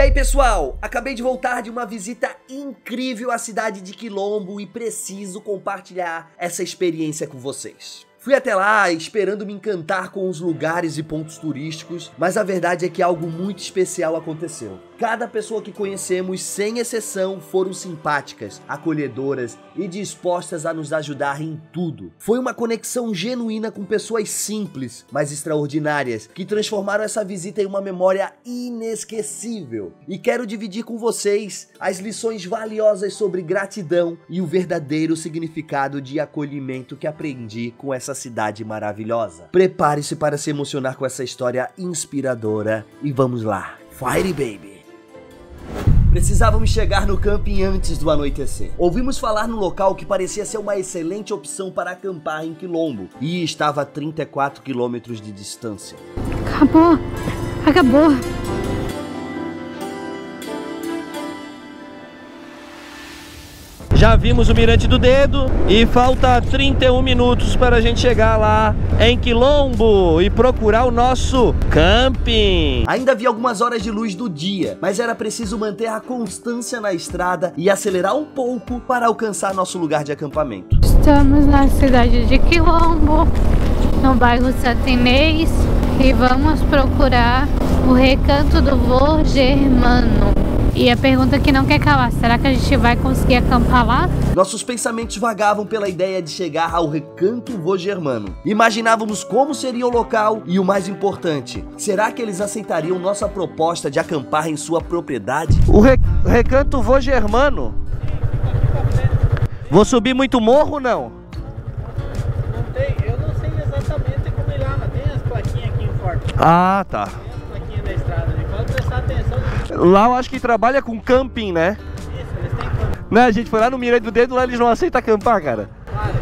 E aí pessoal, acabei de voltar de uma visita incrível à cidade de Quilombo e preciso compartilhar essa experiência com vocês. Fui até lá esperando me encantar com os lugares e pontos turísticos, mas a verdade é que algo muito especial aconteceu. Cada pessoa que conhecemos, sem exceção, foram simpáticas, acolhedoras e dispostas a nos ajudar em tudo. Foi uma conexão genuína com pessoas simples, mas extraordinárias, que transformaram essa visita em uma memória inesquecível. E quero dividir com vocês as lições valiosas sobre gratidão e o verdadeiro significado de acolhimento que aprendi com essa cidade maravilhosa. Prepare-se para se emocionar com essa história inspiradora e vamos lá. Fire Baby! Precisávamos chegar no camping antes do anoitecer. Ouvimos falar no local que parecia ser uma excelente opção para acampar em Quilombo e estava a 34 quilômetros de distância. Acabou! Acabou! Já vimos o Mirante do Dedo e falta 31 minutos para a gente chegar lá em Quilombo e procurar o nosso camping. Ainda havia algumas horas de luz do dia, mas era preciso manter a constância na estrada e acelerar um pouco para alcançar nosso lugar de acampamento. Estamos na cidade de Quilombo, no bairro Santa Inês, e vamos procurar o Recanto do Vô Germano. E a pergunta que não quer calar, será que a gente vai conseguir acampar lá? Nossos pensamentos vagavam pela ideia de chegar ao Recanto Vô Germano. Imaginávamos como seria o local e o mais importante, será que eles aceitariam nossa proposta de acampar em sua propriedade? O re Recanto Vô Germano? Vou subir muito morro ou não? Não tem, eu não sei exatamente como ir lá, mas tem as plaquinhas aqui em forte. Ah, tá. Estrada ali, pode prestar atenção. Lá eu acho que trabalha com camping, né? Isso, eles têm campo. Né, a gente foi lá no Mirante do Dedo, lá eles não aceitam acampar, cara. Claro.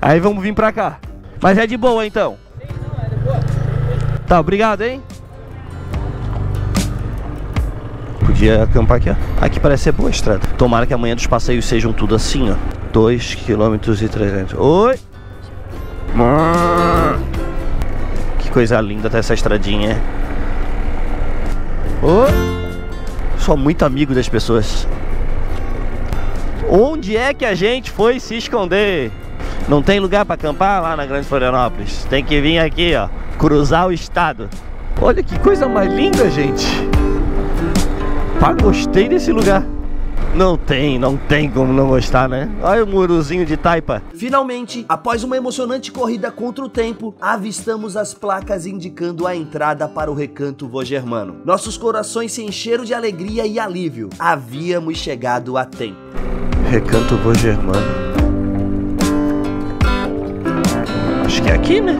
Aí vamos vir pra cá. Mas é de boa então. Sim, não, é de boa. Tá, obrigado, hein? Podia acampar aqui, ó. Aqui parece ser boa a estrada. Tomara que amanhã dos passeios sejam tudo assim, ó. 2 km e 300. Oi! Que coisa linda tá essa estradinha. Oi! Sou muito amigo das pessoas. Onde é que a gente foi se esconder? Não tem lugar para acampar lá na Grande Florianópolis. Tem que vir aqui, ó, cruzar o estado. Olha que coisa mais linda, gente. Pá, gostei desse lugar. Não tem, não tem como não gostar, né? Olha o murozinho de taipa. Finalmente, após uma emocionante corrida contra o tempo, avistamos as placas indicando a entrada para o Recanto Vô Germano. Nossos corações se encheram de alegria e alívio. Havíamos chegado a tempo. Recanto Vô Germano. Acho que é aqui, né?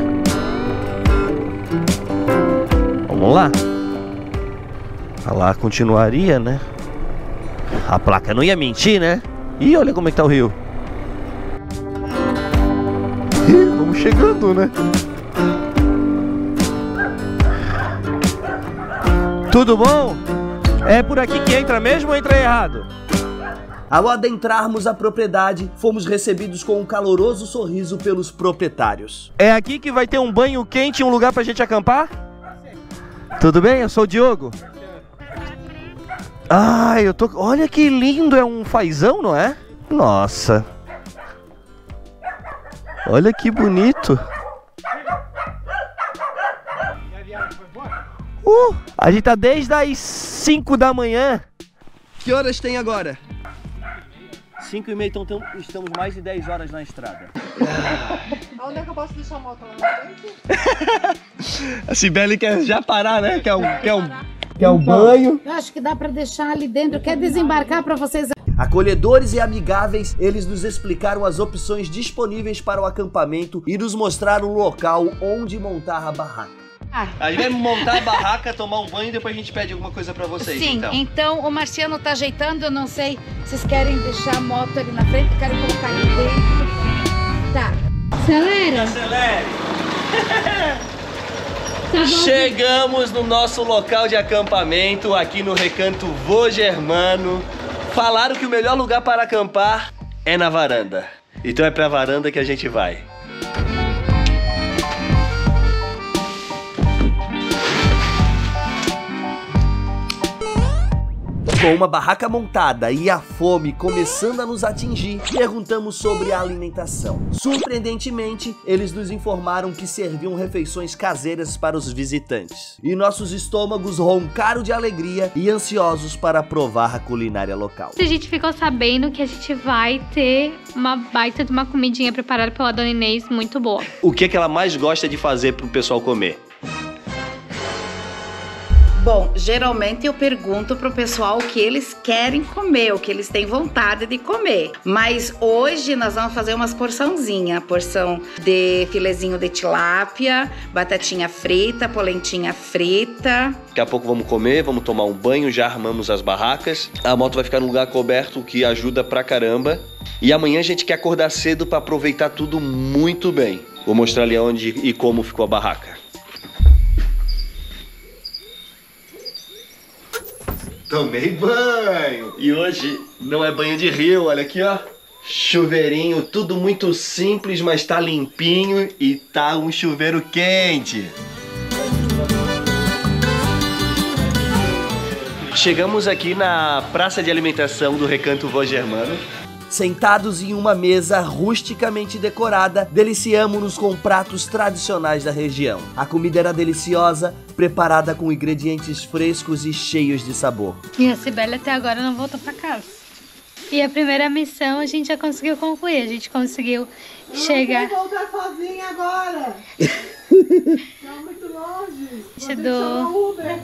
Vamos lá. Ah Lá continuaria, né? A placa não ia mentir, né? Ih, olha como é que tá o rio. Ih, vamos chegando, né? Tudo bom? É por aqui que entra mesmo ou entra errado? Ao adentrarmos a propriedade, fomos recebidos com um caloroso sorriso pelos proprietários. É aqui que vai ter um banho quente e um lugar pra gente acampar? Tudo bem? Eu sou o Diogo. Ai, eu tô. Olha que lindo, é um fazão, não é? Nossa. Olha que bonito. Uh, a gente tá desde as 5 da manhã. Que horas tem agora? 5 e meia, então tem- estamos mais de 10 horas na estrada. Onde é que eu posso deixar a moto lá na frente? A Sibeli quer já parar, né? Quer um, quer um, quer um banho. Eu acho que dá pra deixar ali dentro. Quer desembarcar pra vocês? Acolhedores e amigáveis, eles nos explicaram as opções disponíveis para o acampamento e nos mostraram o local onde montar a barraca. A gente vai montar a barraca, tomar um banho e depois a gente pede alguma coisa pra vocês, Sim, então. então. o Marciano tá ajeitando, eu não sei. Vocês querem deixar a moto ali na frente? Querem colocar ali dentro? Tá. Acelera. Acelere! Chegamos no nosso local de acampamento, aqui no Recanto Vô Germano. Falaram que o melhor lugar para acampar é na varanda. Então é pra varanda que a gente vai. Com uma barraca montada e a fome começando a nos atingir, perguntamos sobre a alimentação. Surpreendentemente, eles nos informaram que serviam refeições caseiras para os visitantes. E nossos estômagos roncaram de alegria e ansiosos para provar a culinária local. A gente ficou sabendo que a gente vai ter uma baita de uma comidinha preparada pela Dona Inês muito boa. O que, é que ela mais gosta de fazer pro pessoal comer? Bom, geralmente eu pergunto pro pessoal o que eles querem comer, o que eles têm vontade de comer. Mas hoje nós vamos fazer umas porçãozinha, porção de filezinho de tilápia, batatinha frita, polentinha frita. Daqui a pouco vamos comer, vamos tomar um banho, já armamos as barracas. A moto vai ficar num lugar coberto, o que ajuda pra caramba. E amanhã a gente quer acordar cedo pra aproveitar tudo muito bem. Vou mostrar ali onde e como ficou a barraca. Tomei banho! E hoje não é banho de rio, olha aqui ó. Chuveirinho, tudo muito simples, mas tá limpinho e tá um chuveiro quente. Chegamos aqui na praça de alimentação do Recanto Vô Germano. Sentados em uma mesa rusticamente decorada, deliciamo-nos com pratos tradicionais da região. A comida era deliciosa, preparada com ingredientes frescos e cheios de sabor. E a Cibele até agora não voltou pra casa. E a primeira missão a gente já conseguiu concluir. A gente conseguiu chegar Vou voltar sozinha agora. tá muito longe. Vou do Uber.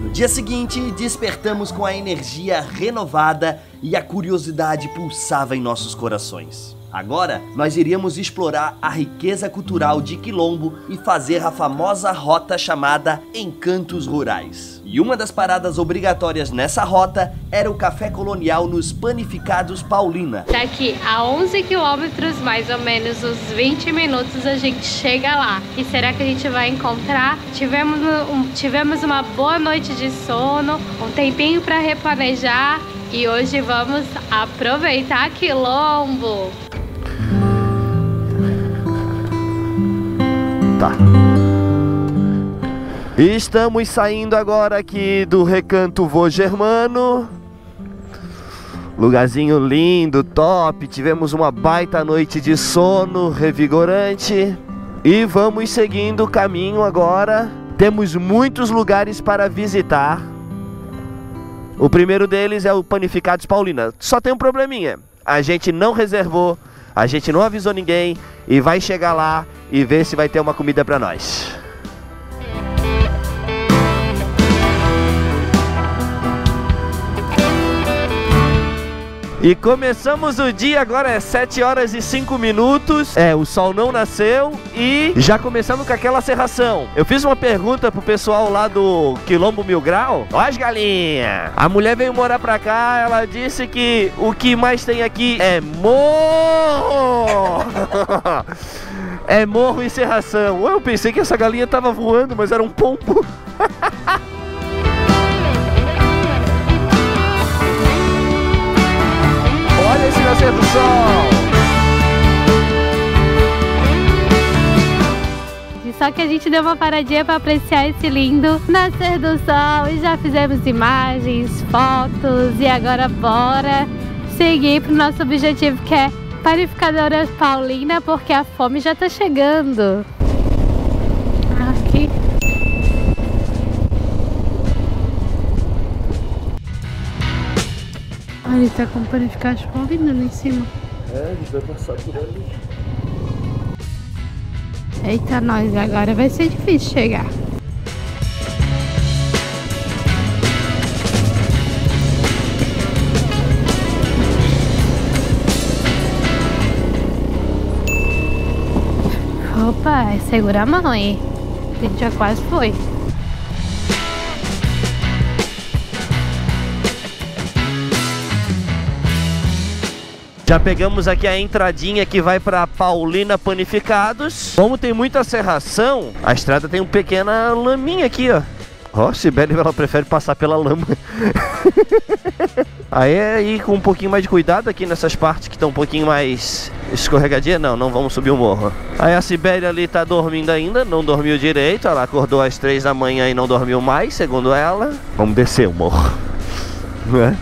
No dia seguinte, despertamos com a energia renovada e a curiosidade pulsava em nossos corações. Agora, nós iríamos explorar a riqueza cultural de Quilombo e fazer a famosa rota chamada Encantos Rurais. E uma das paradas obrigatórias nessa rota era o café colonial nos Panificados Paulina. Daqui a 11 quilômetros, mais ou menos uns 20 minutos, a gente chega lá. E será que a gente vai encontrar? Tivemos, um- tivemos uma boa noite de sono, um tempinho para replanejar e hoje vamos aproveitar Quilombo. Estamos saindo agora aqui do Recanto Vô Germano. Lugarzinho lindo, top. Tivemos uma baita noite de sono, revigorante. E vamos seguindo o caminho agora. Temos muitos lugares para visitar. O primeiro deles é o Panificados Paulina. Só tem um probleminha. A gente não reservou, a gente não avisou ninguém e vai chegar lá e ver se vai ter uma comida para nós. E começamos o dia, agora é 7 horas e 5 minutos. É, o sol não nasceu e já começamos com aquela serração. Eu fiz uma pergunta pro pessoal lá do Quilombo Mil Grau. Ó as galinhas! A mulher veio morar pra cá, ela disse que o que mais tem aqui é morro! é morro e serração. Eu pensei que essa galinha tava voando, mas era um pombo. nascer do sol! Só que a gente deu uma paradinha para apreciar esse lindo nascer do sol e já fizemos imagens, fotos e agora bora seguir pro nosso objetivo que é Panificadora Paulina porque a fome já tá chegando. Ele tá com panificado Paulina ali em cima. É, a gente vai passar por ali. Eita, nós, agora vai ser difícil chegar. Opa, segura a mão aí. A gente já quase foi. Já pegamos aqui a entradinha que vai para Paulina Panificados. Como tem muita serração, a estrada tem uma pequena laminha aqui, ó. Ó, oh, Sibeli ela prefere passar pela lama. Aí é ir com um pouquinho mais de cuidado aqui nessas partes que estão um pouquinho mais escorregadia. Não, não vamos subir o morro. Aí a Sibeli ali tá dormindo ainda, não dormiu direito. Ela acordou às três da manhã e não dormiu mais, segundo ela. Vamos descer o morro. Né?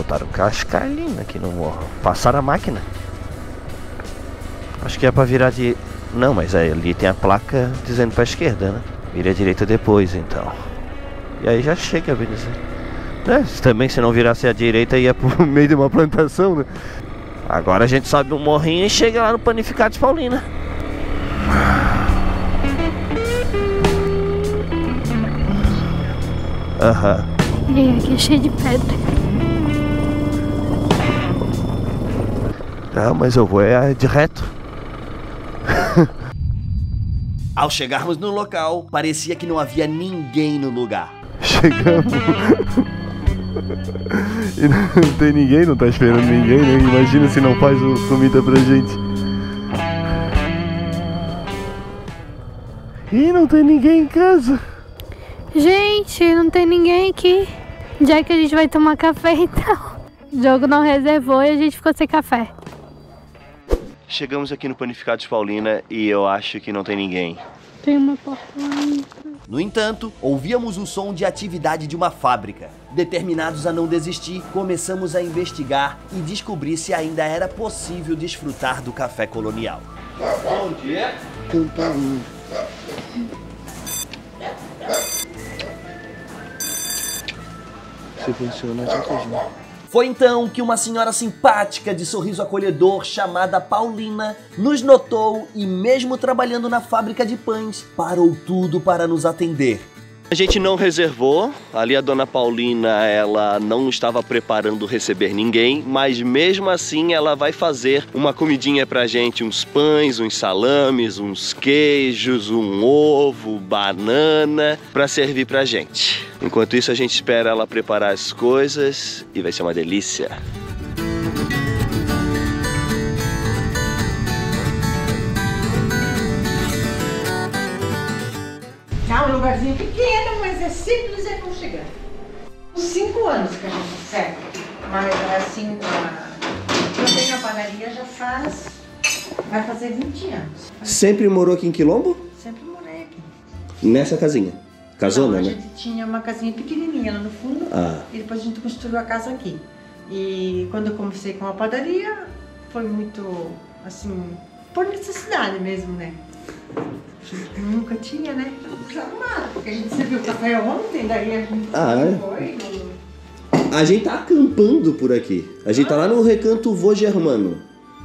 Botaram cascalhinho aqui no morro. Passaram a máquina. Acho que é pra virar de. Não, mas aí ali tem a placa dizendo pra esquerda, né? Vira a direita depois, então. E aí já chega, beleza. É, também se não virasse a direita ia pro meio de uma plantação, né? Agora a gente sobe um morrinho e chega lá no Panificados Paulina. Aham. E aqui é cheio de pedra. Não, mas eu vou é de reto. Ao chegarmos no local, parecia que não havia ninguém no lugar. Chegamos. e não tem ninguém, não tá esperando ninguém, né? Imagina se não faz o comida pra gente. E não tem ninguém em casa. Gente, não tem ninguém aqui. Já que a gente vai tomar café então. O jogo não reservou e a gente ficou sem café. Chegamos aqui no Panificados Paulina e eu acho que não tem ninguém. Tem uma porta lá. No entanto, ouvíamos o som de atividade de uma fábrica. Determinados a não desistir, começamos a investigar e descobrir se ainda era possível desfrutar do café colonial. Bom dia. Se funciona, já tá Foi então que uma senhora simpática de sorriso acolhedor chamada Paulina nos notou e, mesmo trabalhando na fábrica de pães, parou tudo para nos atender. A gente não reservou, ali a dona Paulina ela não estava preparando receber ninguém, mas mesmo assim ela vai fazer uma comidinha pra gente, uns pães, uns salames, uns queijos, um ovo, banana, para servir pra gente. Enquanto isso a gente espera ela preparar as coisas e vai ser uma delícia. Anos que a gente serve, mas assim, a... eu tenho a padaria já faz, vai fazer 20 anos. Sempre morou aqui em Quilombo? Sempre morei aqui. Nessa casinha. Casona, Não, a né? gente tinha uma casinha pequenininha lá no fundo Ah. e depois a gente construiu a casa aqui. E quando eu comecei com a padaria, foi muito, assim, por necessidade mesmo, né? A nunca tinha, né? Desarrumado, porque a gente serviu café ontem, daí a gente Ah, é? foi. no- A gente tá acampando por aqui. A gente tá lá no recanto Vô Germano.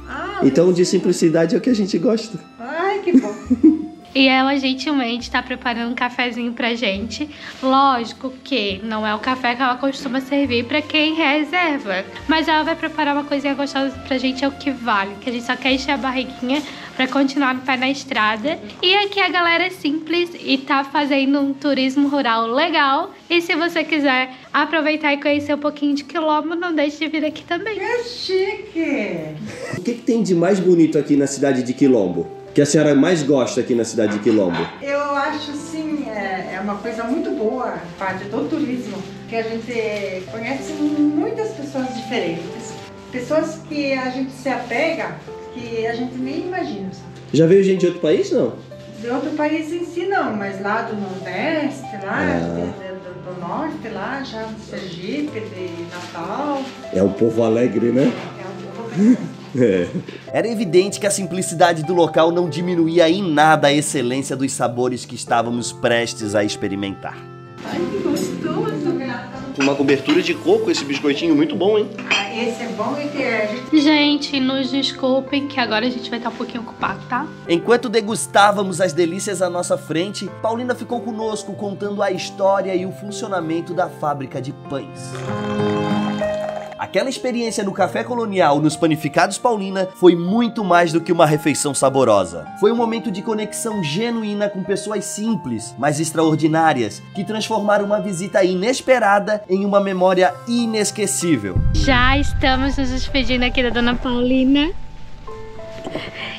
Ah, Então, de simplicidade é o que a gente gosta. Ai, que bom. E ela gentilmente tá preparando um cafezinho pra gente. Lógico que não é o café que ela costuma servir pra quem reserva. Mas ela vai preparar uma coisinha gostosa pra gente, é o que vale. Que a gente só quer encher a barriguinha pra continuar no pé na estrada. E aqui a galera é simples e tá fazendo um turismo rural legal. E se você quiser aproveitar e conhecer um pouquinho de quilombo, não deixe de vir aqui também. Que chique. O que, que tem de mais bonito aqui na cidade de Quilombo? Que a senhora mais gosta aqui na cidade de Quilombo? Eu acho assim, é, é uma coisa muito boa a parte do turismo, que a gente conhece muitas pessoas diferentes. Pessoas que a gente se apega, que a gente nem imagina. sabe? Já veio gente de outro país, não? De outro país em si não, mas lá do Nordeste, lá Ah. de- de- do, do Norte, lá já do Sergipe, de Natal, É um povo alegre, né? é um pouco Era evidente que a simplicidade do local não diminuía em nada a excelência dos sabores que estávamos prestes a experimentar. Ai, que gostoso, Renato. Uma cobertura de coco, esse biscoitinho muito bom, hein? Ah, esse é bom e que gente Gente, nos desculpem que agora a gente vai estar um pouquinho ocupado, tá? Enquanto degustávamos as delícias à nossa frente, Paulina ficou conosco contando a história e o funcionamento da fábrica de pães. Aquela experiência no café colonial nos panificados Paulina foi muito mais do que uma refeição saborosa. Foi um momento de conexão genuína com pessoas simples, mas extraordinárias, que transformaram uma visita inesperada em uma memória inesquecível. Já estamos nos despedindo aqui da Dona Paulina.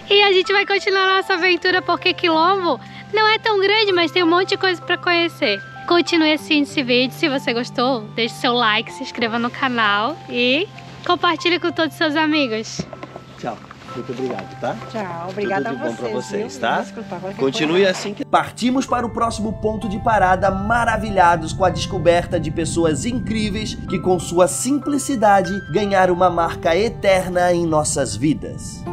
E a gente vai continuar nossa aventura porque Quilombo não é tão grande, mas tem um monte de coisa para conhecer. Continue assistindo esse vídeo. Se você gostou, deixe seu like, se inscreva no canal e compartilhe com todos os seus amigos. Tchau. Muito obrigado, tá? Tchau, obrigada Tudo de a bom pra vocês. vocês, viu? tá? Desculpa, Continue coisa. assim que Partimos para o próximo ponto de parada, maravilhados com a descoberta de pessoas incríveis que, com sua simplicidade, ganharam uma marca eterna em nossas vidas.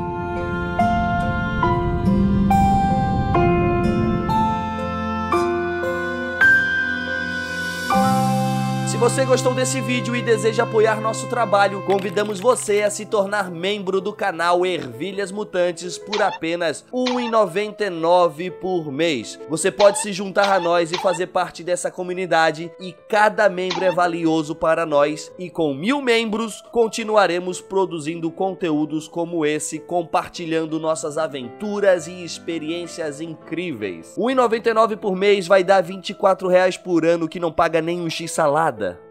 Você gostou desse vídeo e deseja apoiar nosso trabalho, convidamos você a se tornar membro do canal Ervilhas Mutantes por apenas R$ 1,99 por mês. Você pode se juntar a nós e fazer parte dessa comunidade e cada membro é valioso para nós e com mil membros continuaremos produzindo conteúdos como esse, compartilhando nossas aventuras e experiências incríveis. R$ 1,99 por mês vai dar 24 reais por ano que não paga nem um x-salada.